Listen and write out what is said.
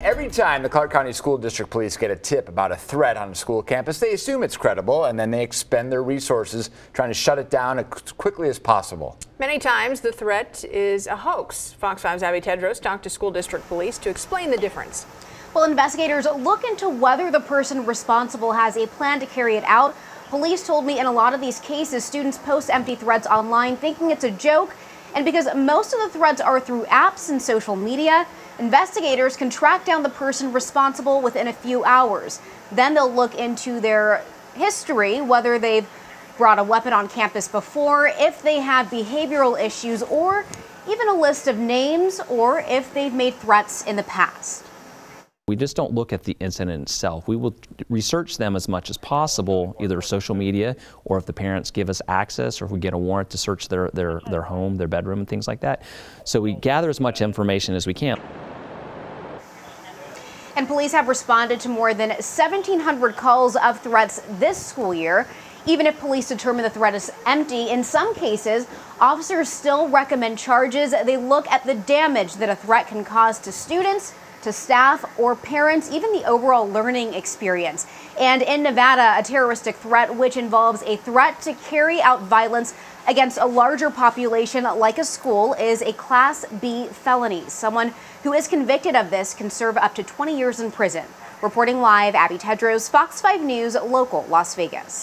Every time the Clark County School District Police get a tip about a threat on a school campus, they assume it's credible and then they expend their resources trying to shut it down as quickly as possible. Many times the threat is a hoax. Fox 5's Abby Theodros talked to School District Police to explain the difference. Well, investigators look into whether the person responsible has a plan to carry it out. Police told me in a lot of these cases, students post empty threats online thinking it's a joke. And because most of the threats are through apps and social media, Investigators can track down the person responsible within a few hours. Then they'll look into their history, whether they've brought a weapon on campus before, if they have behavioral issues, or even a list of names, or if they've made threats in the past. We just don't look at the incident itself. We will research them as much as possible, either social media or if the parents give us access or if we get a warrant to search their, their, their home, their bedroom, and things like that. So we gather as much information as we can. And police have responded to more than 1,700 calls of threats this school year. Even if police determine the threat is empty, in some cases, officers still recommend charges. They look at the damage that a threat can cause to students, to staff, or parents, even the overall learning experience. And in Nevada, a terroristic threat which involves a threat to carry out violence against a larger population like a school is a Class B felony. Someone who is convicted of this can serve up to 20 years in prison. Reporting live, Abby Theodros, Fox 5 News, local Las Vegas.